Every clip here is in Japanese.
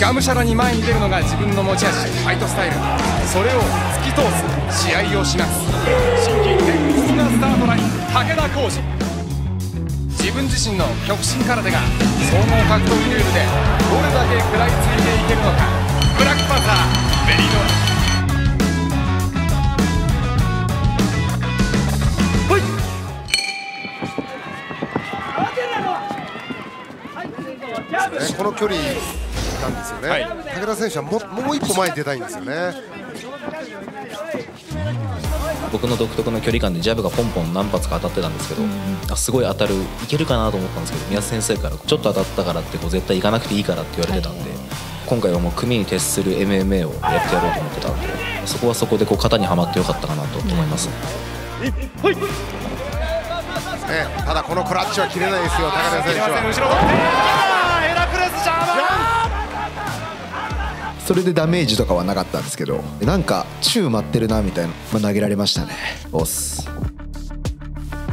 がむしゃらに前に出るのが自分の持ち味ファイトスタイル。それを突き通す試合をします。新規天国なスタートライン武田浩二自分自身の極真空手が総合格闘技ルールでどれだけ食らいついていけるのか。ブラックパンサーベリーノアこの距離なんですよね、はい、武田選手はももう一歩前に出たいんですよね。僕の独特の距離感でジャブがポンポン何発か当たってたんですけど、うん、あすごい当たるいけるかなと思ったんですけど宮津先生からちょっと当たったからってこう絶対行かなくていいからって言われてたんで、はい、今回はもう組に徹する MMA をやってやろうと思ってたんでそこはそこでこう型にはまってよかったかなと思います、うん、ね、ただこのクラッチは切れないですよ高田選手は。それでダメージとかはなかったんですけどなんか宙待ってるなみたいな、まあ、投げられましたね。おっす。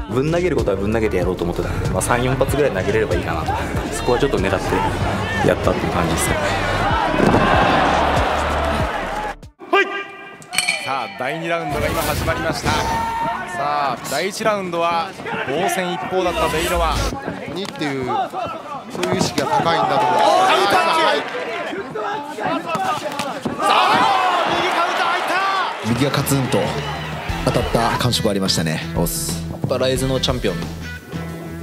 ぶん投げることはぶん投げてやろうと思ってたんで、まあ、34発ぐらい投げれればいいかなと。そこはちょっと狙ってやったっていう感じですね。はい。さあ第2ラウンドが今始まりました。さあ第1ラウンドは防戦一方だったベイロは2っていうそういう意識が高いんだと思います右がカツンと当たった感触ありましたね。オスライズのチャンピオン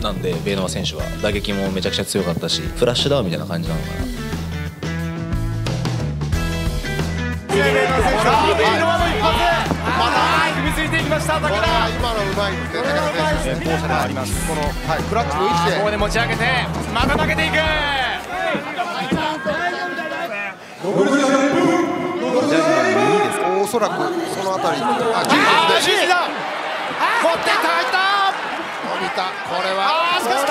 なんでベイノワ選手は。打撃もめちゃくちゃ強かったしフラッシュダウンみたいな感じなのかな。ベイノワの一発また組みついていきました武田。今のうまいですね武田選手先行者でありますこの、はい、クラッチの位置でここで持ち上げてまた投げていく。おそらくそのあたり。あ十字だ持ってた入った。伸びた。これは。あしかし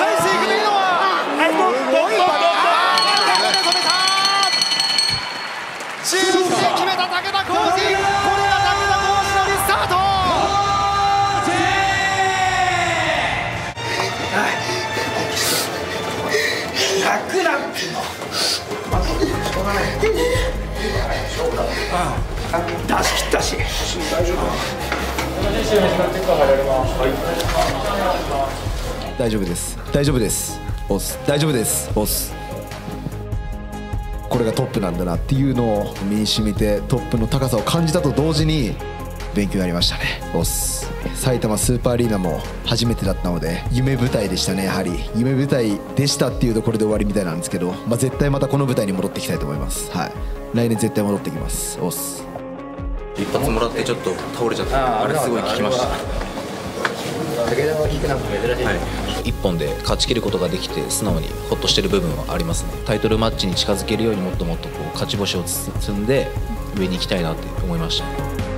出し切ったし大丈夫大丈夫です。大丈夫です。ボス大丈夫です。ボスこれがトップなんだなっていうのを身に染みてトップの高さを感じたと同時に勉強になりましたね。ボス埼玉スーパーアリーナも初めてだったので夢舞台でしたねやはり。夢舞台でしたっていうところで終わりみたいなんですけど、まあ、絶対またこの舞台に戻ってきたいと思います。はい。来年絶対戻ってきます。おっす。一発もらってちょっと倒れちゃった。あれすごい効きました。はい、1本で勝ちきることができて素直にほっとしてる部分はありますね。タイトルマッチに近づけるようにもっともっとこう勝ち星を積んで上に行きたいなって思いました